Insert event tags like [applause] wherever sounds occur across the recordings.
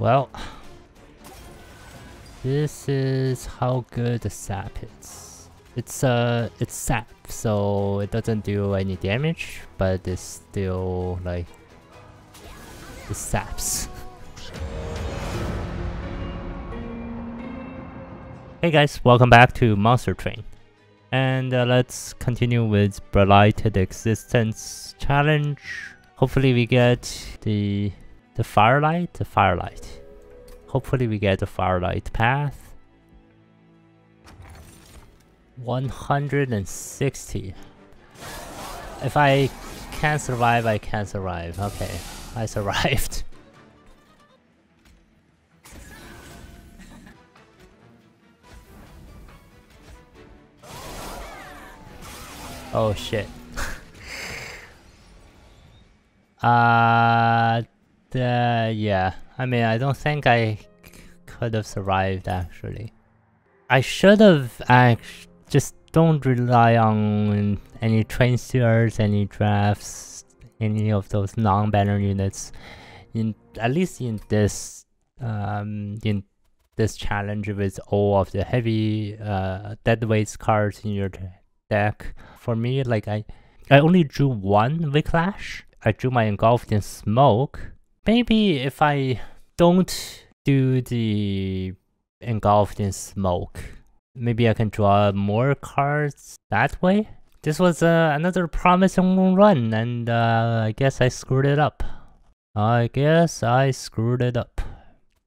Well, this is how good the sap is. It's uh, it's sap, so it doesn't do any damage, but it's still like it saps. [laughs] hey guys, welcome back to Monster Train. And uh, let's continue with Blighted Existence challenge. Hopefully we get the the firelight, the firelight. Hopefully we get the firelight path. 160. If I can't survive, I can't survive. Okay, I survived. [laughs] oh shit. [laughs] uh uh, yeah, I mean, I don't think I could have survived actually. I should have act just don't rely on any train stewards, any drafts, any of those non-banner units. In at least in this um, in this challenge with all of the heavy uh, deadweight cards in your deck. For me, like I, I only drew one Viclash. I drew my Engulfed in Smoke, Maybe if I don't do the engulfed in smoke, maybe I can draw more cards that way. This was uh, another promising run, and uh, I guess I screwed it up. I guess I screwed it up.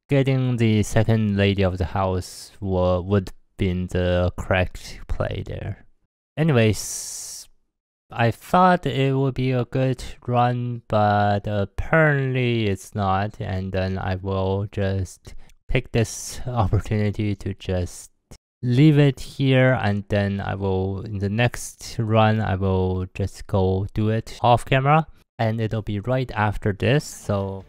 Getting the second lady of the house would been the correct play there. Anyways, I thought it would be a good run, but apparently it's not. And then I will just take this [laughs] opportunity to just leave it here and then I will, in the next run, I will just go do it off camera and it'll be right after this. So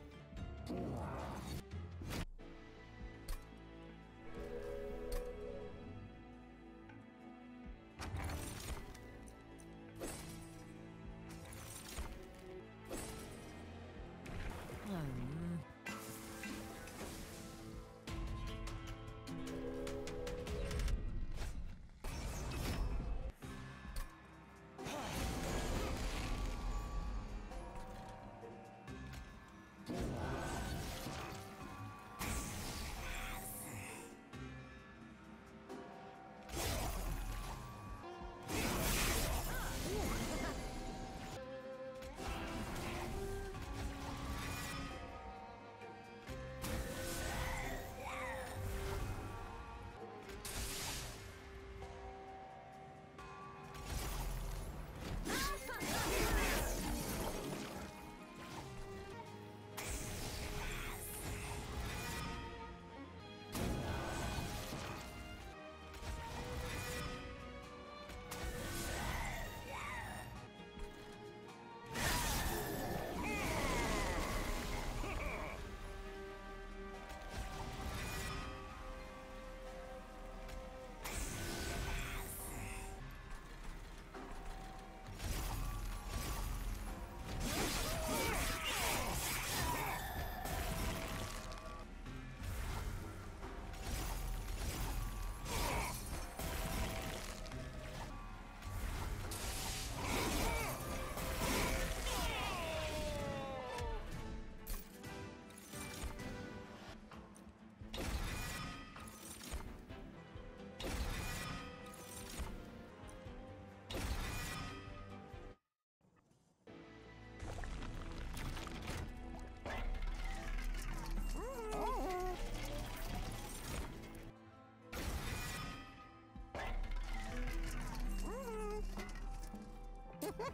oh.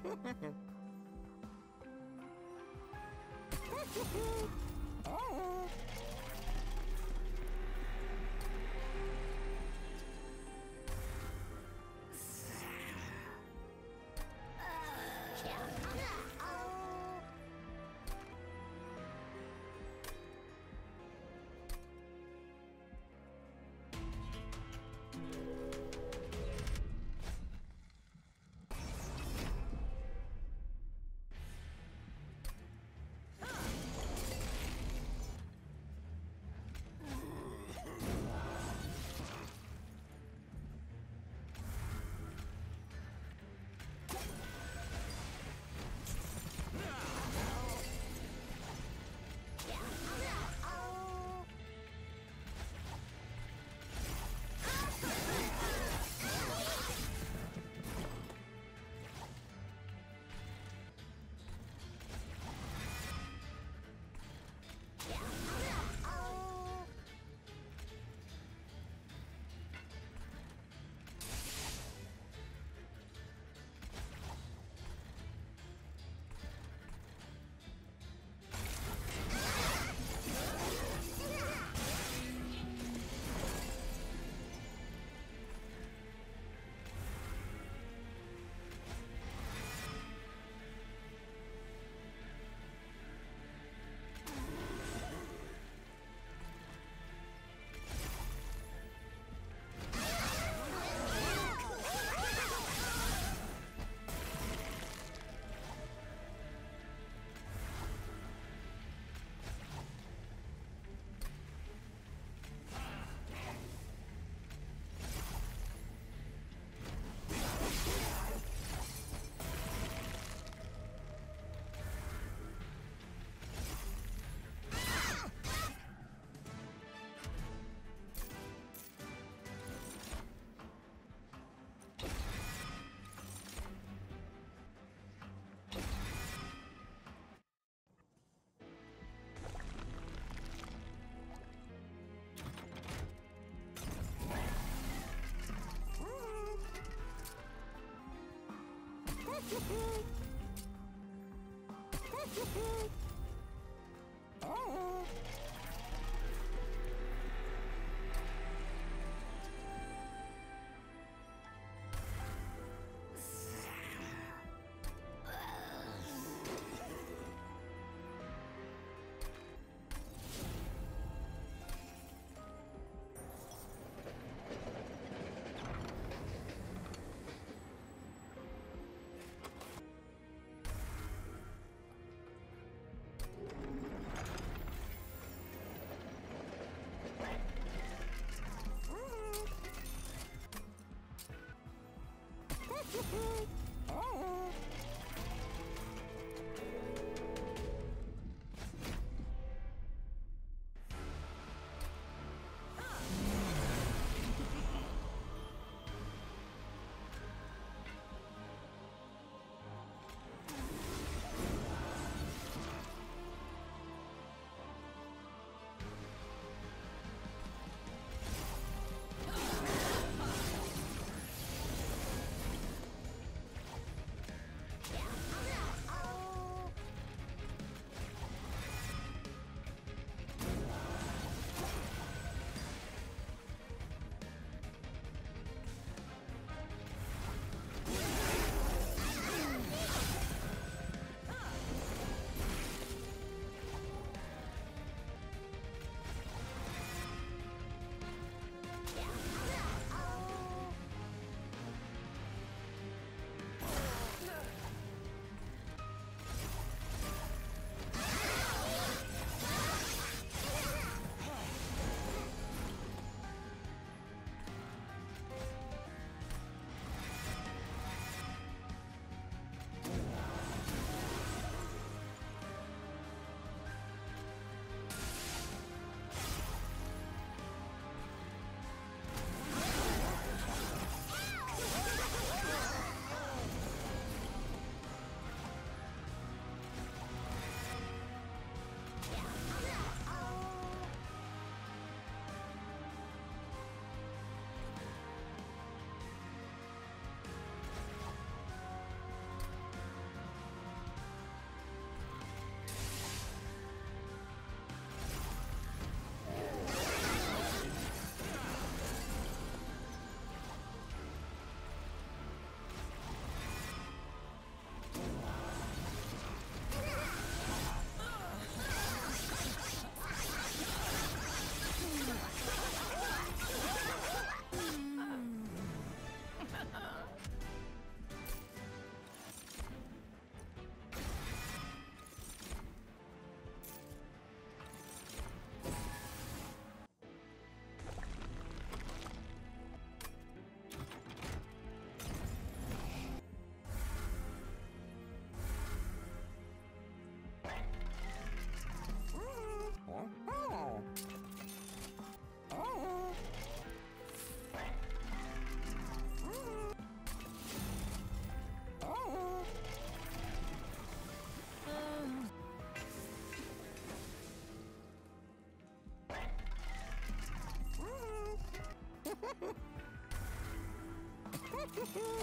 Ha ha ha. Woohoo! [laughs] [laughs]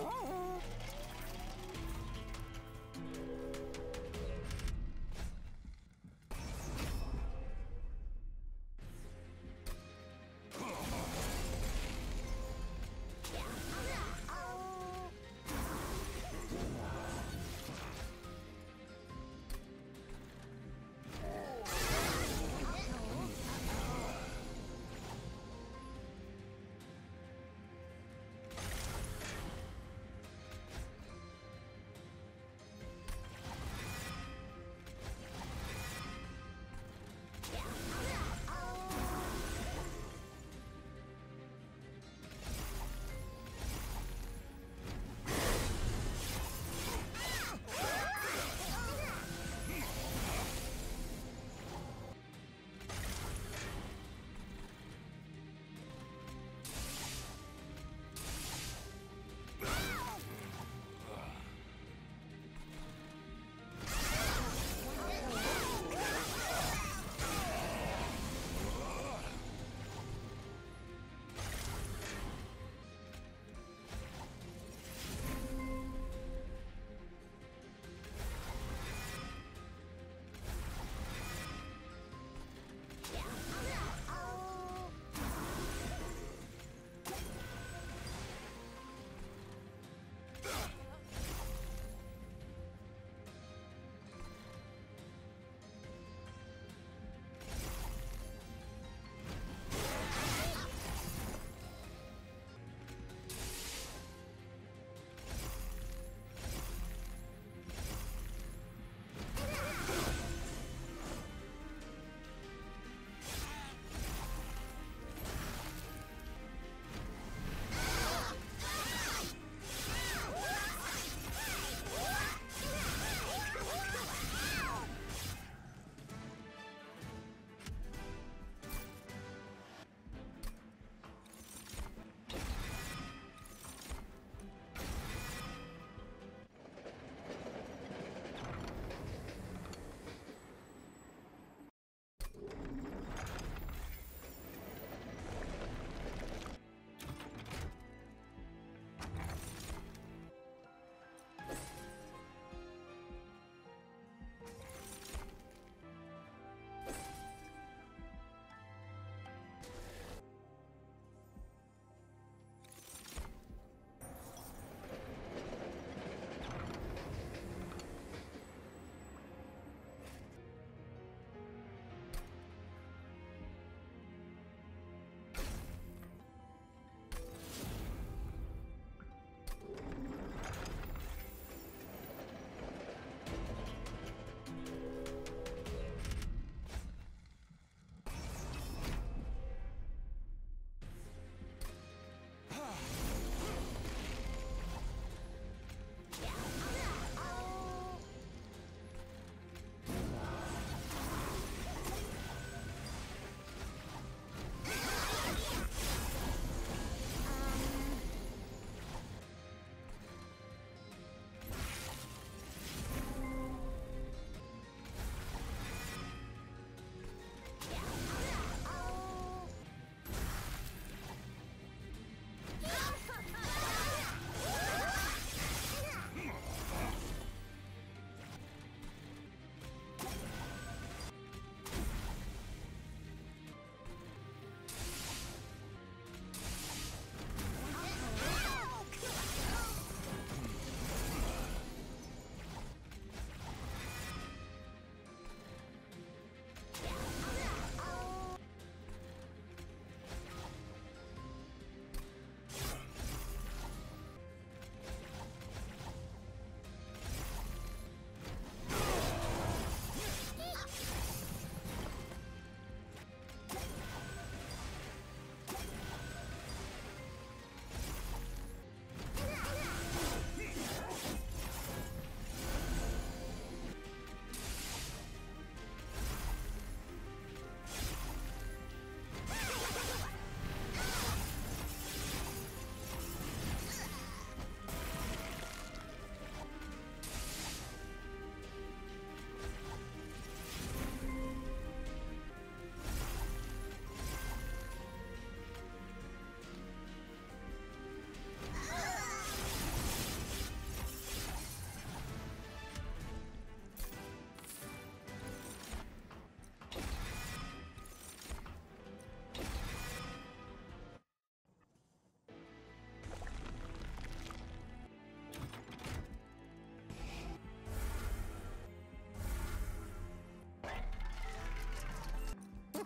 oh!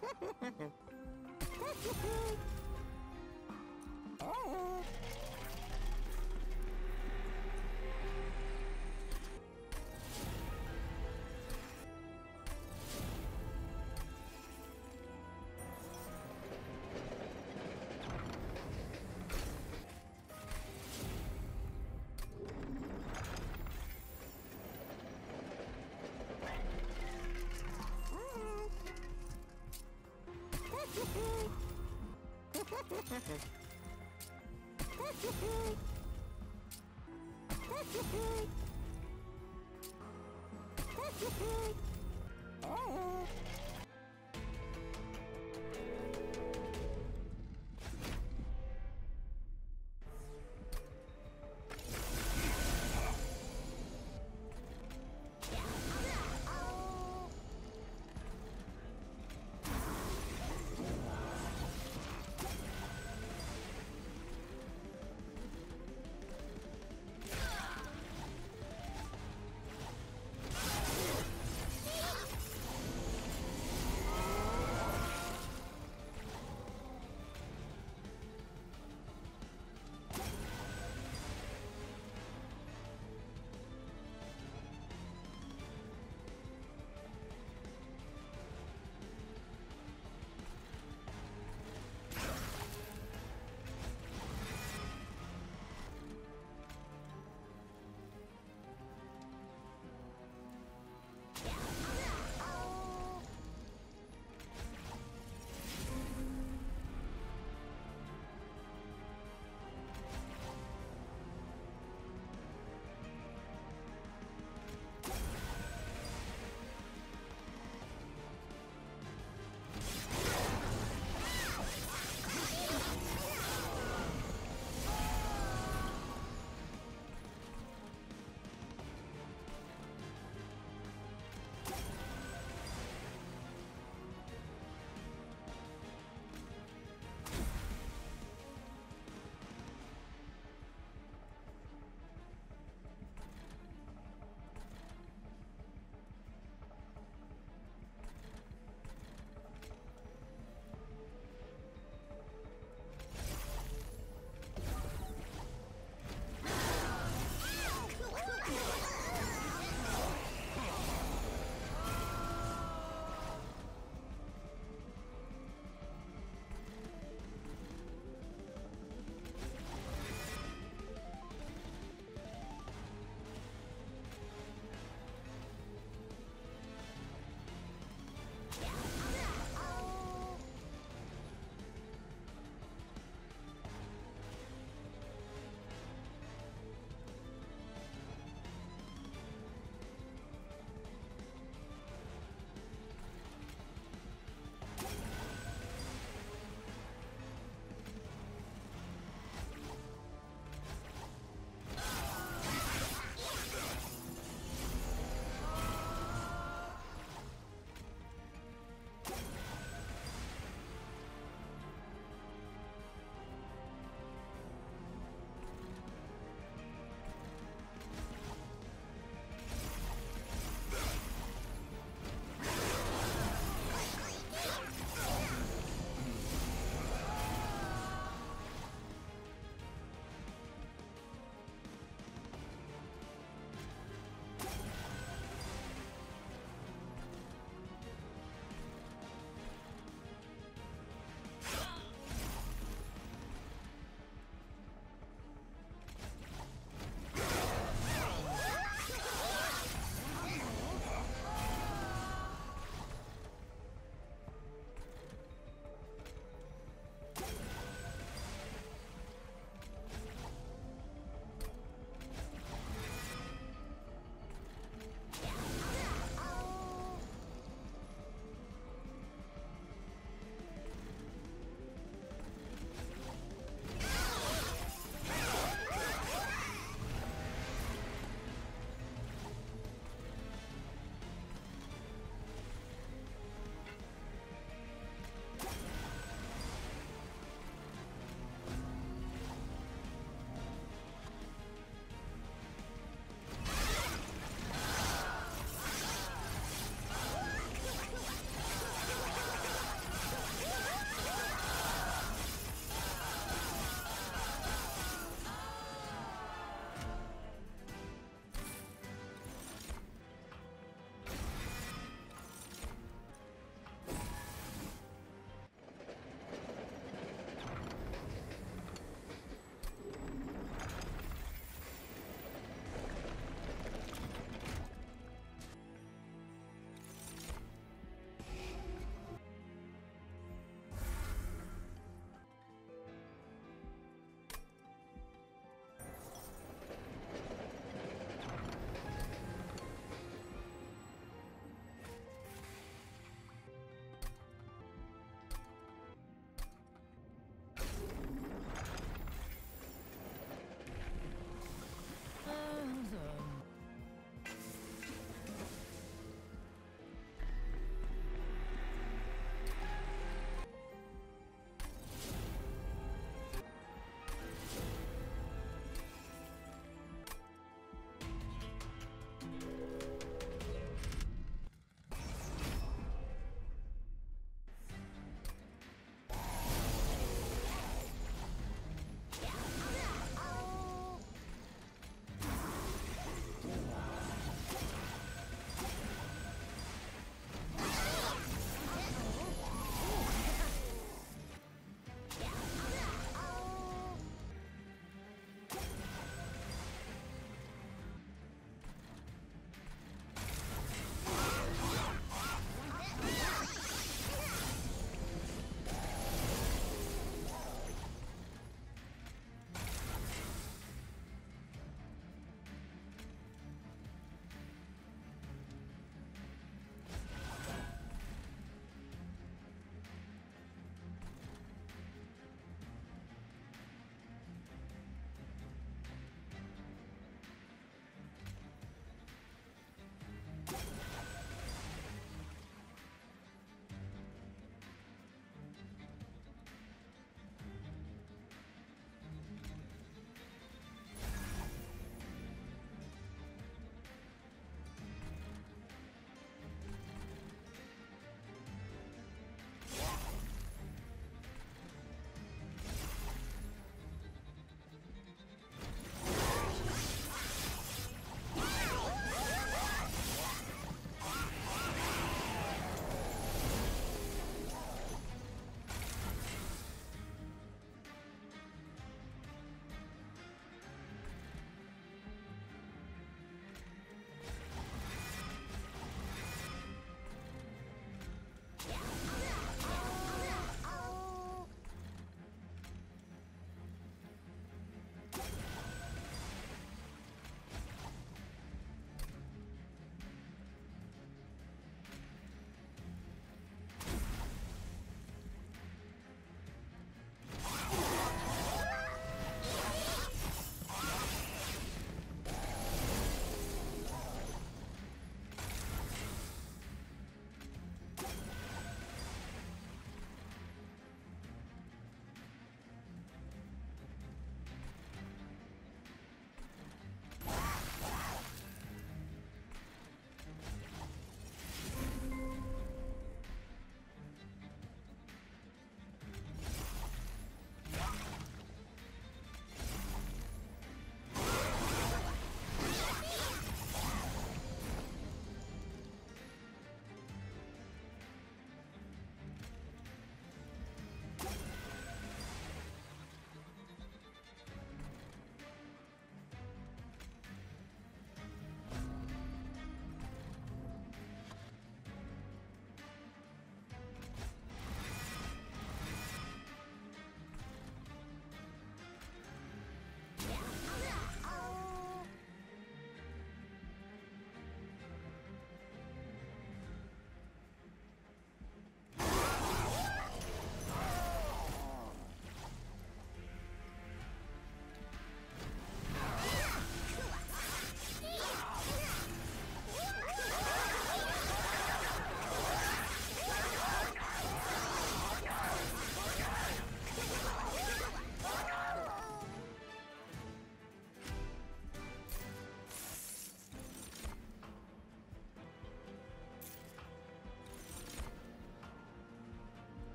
[laughs] oh. Ha ha ha!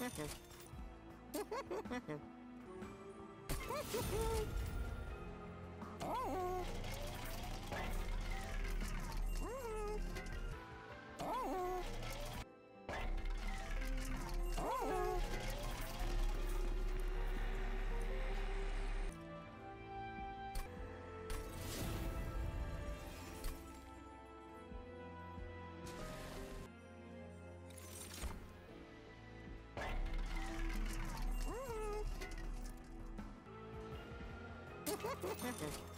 Ha ha ha ha! Ha ha ha ha!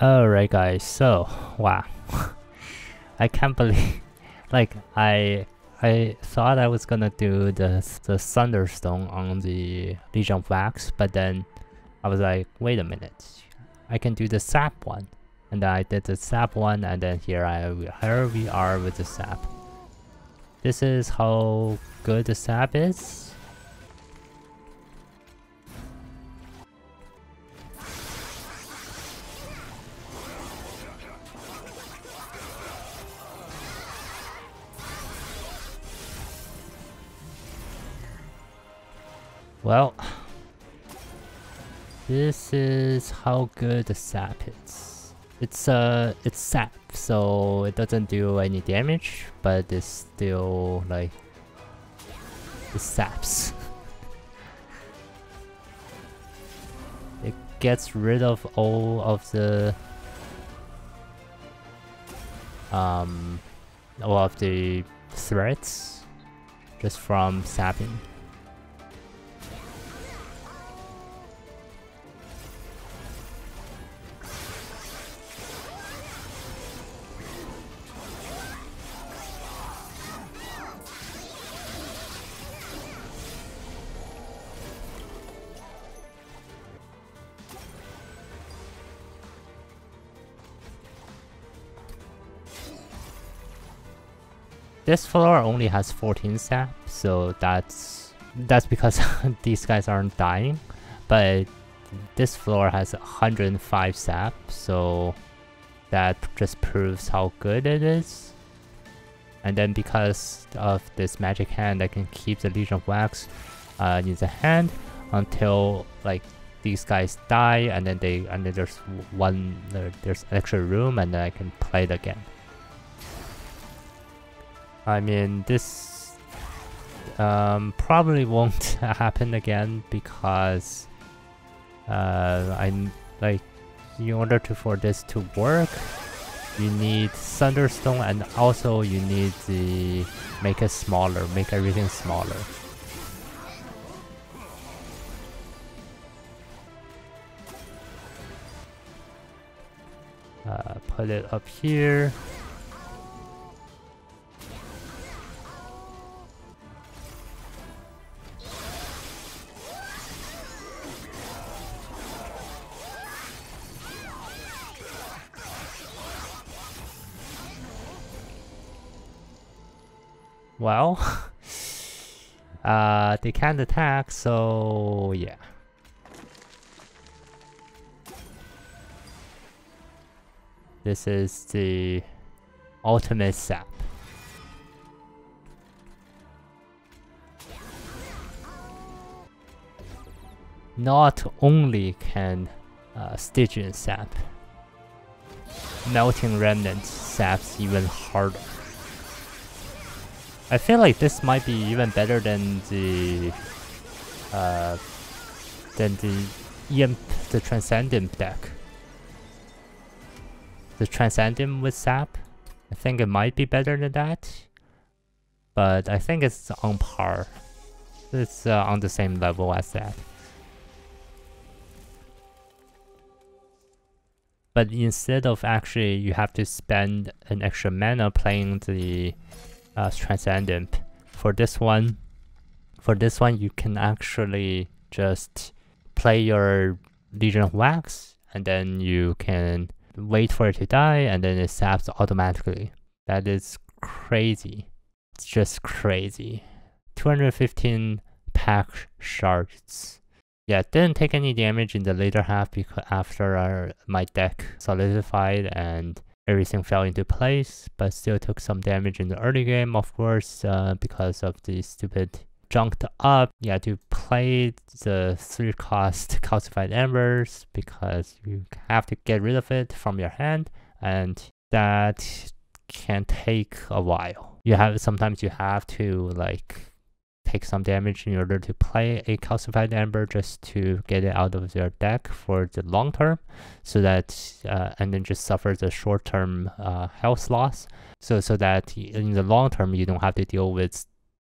Alright guys, so wow. [laughs] I can't believe [laughs] like I I thought I was gonna do the the Thunderstone on the Legion Wax, but then I was like, wait a minute, I can do the Sap one. And I did the Sap one and then here I here we are with the Sap. This is how good the Sap is. Well, this is how good the sap is. It's uh, it's sap, so it doesn't do any damage, but it's still like it saps. [laughs] it gets rid of all of the um, all of the threats just from sapping. This floor only has 14 sap, so that's that's because [laughs] these guys aren't dying. But this floor has 105 sap, so that just proves how good it is. And then because of this magic hand, I can keep the Legion of Wax uh, in the hand until like these guys die, and then they and then there's one there's extra room, and then I can play it again. I mean, this um, probably won't [laughs] happen again because uh, I like in order to for this to work, you need Thunderstone and also you need the make it smaller, make everything smaller. Uh, put it up here. Well, [laughs] uh, they can't attack, so yeah. This is the ultimate sap. Not only can uh, Stygian sap, Melting Remnant saps even harder. I feel like this might be even better than the uh, than the EMP, the Transcendent deck. The Transcendent with Sap, I think it might be better than that, but I think it's on par. It's uh, on the same level as that. But instead of actually you have to spend an extra mana playing the transcendent. For this one, for this one, you can actually just play your Legion of Wax, and then you can wait for it to die, and then it saps automatically. That is crazy. It's just crazy. 215 pact shards. Yeah, didn't take any damage in the later half because after our, my deck solidified and everything fell into place, but still took some damage in the early game, of course, uh, because of the stupid junked up. You had to play the three cost [laughs] calcified embers because you have to get rid of it from your hand, and that can take a while. You have sometimes you have to like take some damage in order to play a calcified ember just to get it out of their deck for the long term so that uh, and then just suffer the short term uh, health loss so so that in the long term you don't have to deal with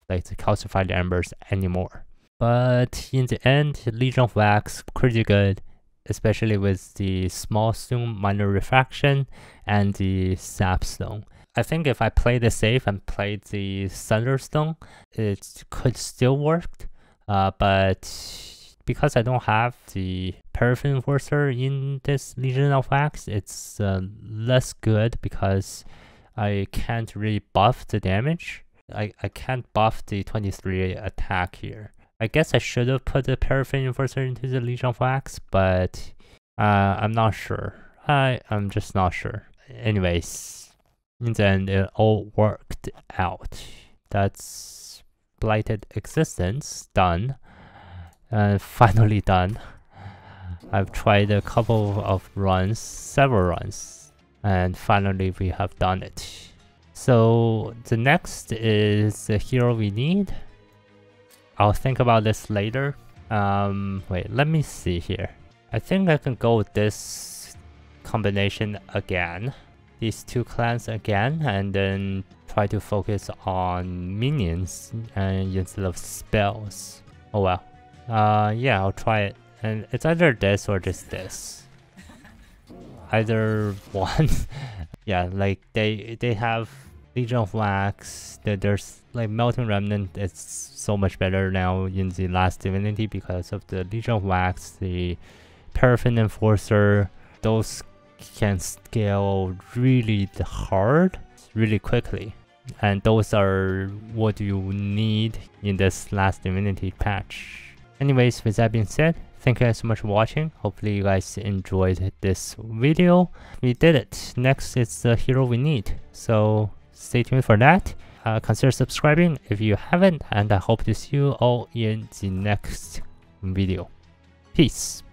like the calcified embers anymore but in the end legion of wax pretty good especially with the small stone minor refraction and the sap stone. I think if I played it safe and played the Thunderstone, it could still work. Uh, but because I don't have the Paraffin Enforcer in this Legion of Wax, it's uh, less good because I can't really buff the damage. I, I can't buff the 23 attack here. I guess I should have put the Paraffin Enforcer into the Legion of Wax, but uh, I'm not sure. I, I'm just not sure. Anyways, in the end, it all worked out. That's Blighted Existence done. And [laughs] finally done. I've tried a couple of runs, several runs, and finally we have done it. So the next is the hero we need. I'll think about this later. Um, wait, let me see here. I think I can go with this combination again. These two clans again, and then try to focus on minions and instead of spells. Oh well. Uh, yeah, I'll try it. And it's either this or just this. [laughs] Either one. [laughs] yeah, like they they have Legion of Wax. That there's like Melting Remnant. It's so much better now in the last Divinity because of the Legion of Wax, the Paraffin Enforcer. Those can scale really hard, really quickly. And those are what you need in this last Divinity patch. Anyways, with that being said, thank you guys so much for watching. Hopefully you guys enjoyed this video. We did it. Next is the hero we need. So stay tuned for that. Uh, consider subscribing if you haven't and I hope to see you all in the next video. Peace.